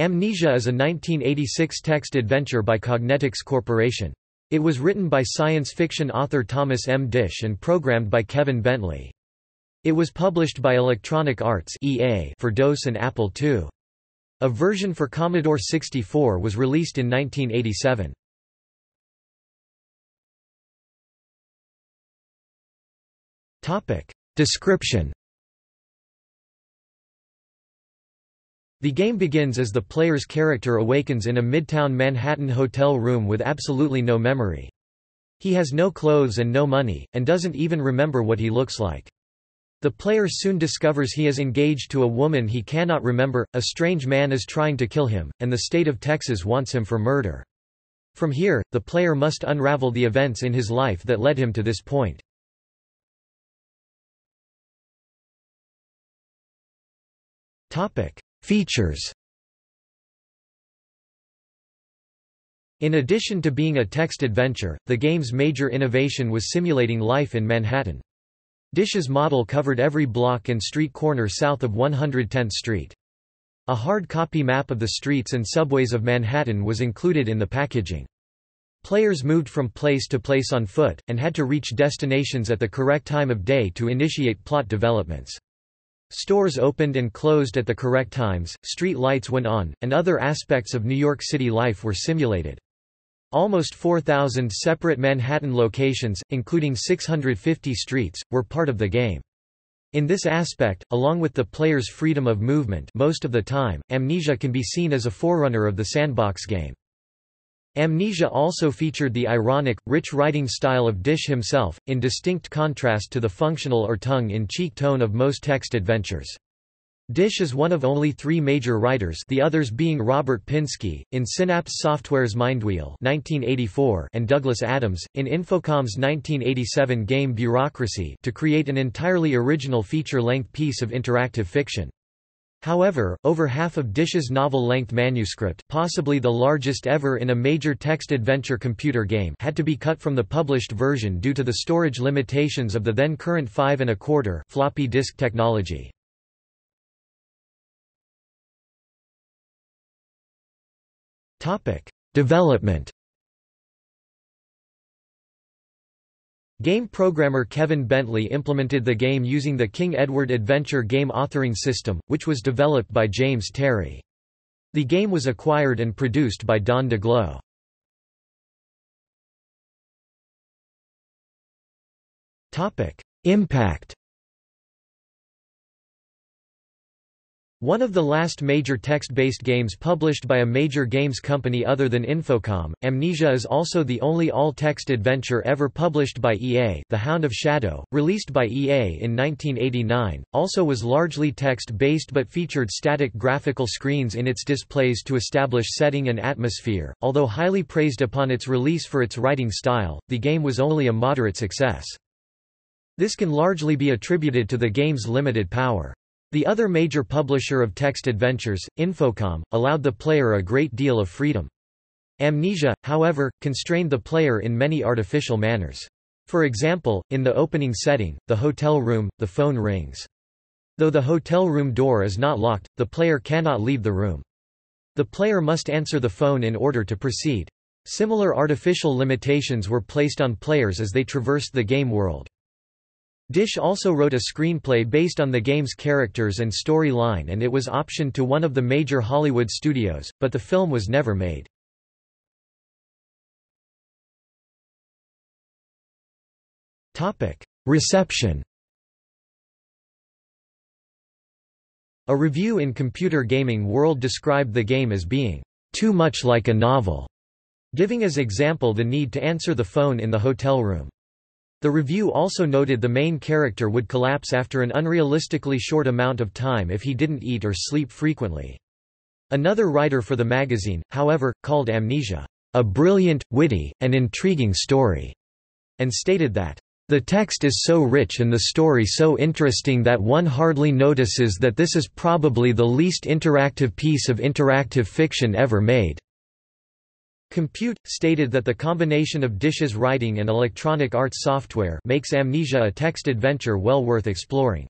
Amnesia is a 1986 text adventure by Cognetics Corporation. It was written by science fiction author Thomas M. Disch and programmed by Kevin Bentley. It was published by Electronic Arts EA for DOS and Apple II. A version for Commodore 64 was released in 1987. Description The game begins as the player's character awakens in a midtown Manhattan hotel room with absolutely no memory. He has no clothes and no money, and doesn't even remember what he looks like. The player soon discovers he is engaged to a woman he cannot remember, a strange man is trying to kill him, and the state of Texas wants him for murder. From here, the player must unravel the events in his life that led him to this point. Features In addition to being a text adventure, the game's major innovation was simulating life in Manhattan. Disch's model covered every block and street corner south of 110th Street. A hard copy map of the streets and subways of Manhattan was included in the packaging. Players moved from place to place on foot, and had to reach destinations at the correct time of day to initiate plot developments. Stores opened and closed at the correct times, street lights went on, and other aspects of New York City life were simulated. Almost 4,000 separate Manhattan locations, including 650 streets, were part of the game. In this aspect, along with the player's freedom of movement most of the time, Amnesia can be seen as a forerunner of the sandbox game. Amnesia also featured the ironic, rich writing style of Disch himself, in distinct contrast to the functional or tongue-in-cheek tone of most text adventures. Disch is one of only three major writers the others being Robert Pinsky, in Synapse Software's Mindwheel 1984 and Douglas Adams, in Infocom's 1987 game Bureaucracy to create an entirely original feature-length piece of interactive fiction. However, over half of Disch's novel-length manuscript possibly the largest ever in a major text-adventure computer game had to be cut from the published version due to the storage limitations of the then current 5 and a quarter floppy disk technology. Development Game programmer Kevin Bentley implemented the game using the King Edward Adventure game authoring system, which was developed by James Terry. The game was acquired and produced by Don Daglow. Impact One of the last major text-based games published by a major games company other than Infocom, Amnesia is also the only all-text adventure ever published by EA The Hound of Shadow, released by EA in 1989, also was largely text-based but featured static graphical screens in its displays to establish setting and atmosphere. Although highly praised upon its release for its writing style, the game was only a moderate success. This can largely be attributed to the game's limited power. The other major publisher of text adventures, Infocom, allowed the player a great deal of freedom. Amnesia, however, constrained the player in many artificial manners. For example, in the opening setting, the hotel room, the phone rings. Though the hotel room door is not locked, the player cannot leave the room. The player must answer the phone in order to proceed. Similar artificial limitations were placed on players as they traversed the game world. Disch also wrote a screenplay based on the game's characters and storyline and it was optioned to one of the major Hollywood studios, but the film was never made. Reception A review in Computer Gaming World described the game as being too much like a novel, giving as example the need to answer the phone in the hotel room. The review also noted the main character would collapse after an unrealistically short amount of time if he didn't eat or sleep frequently. Another writer for the magazine, however, called Amnesia, a brilliant, witty, and intriguing story, and stated that, the text is so rich and the story so interesting that one hardly notices that this is probably the least interactive piece of interactive fiction ever made. Compute, stated that the combination of Disch's writing and Electronic Arts software makes Amnesia a text adventure well worth exploring.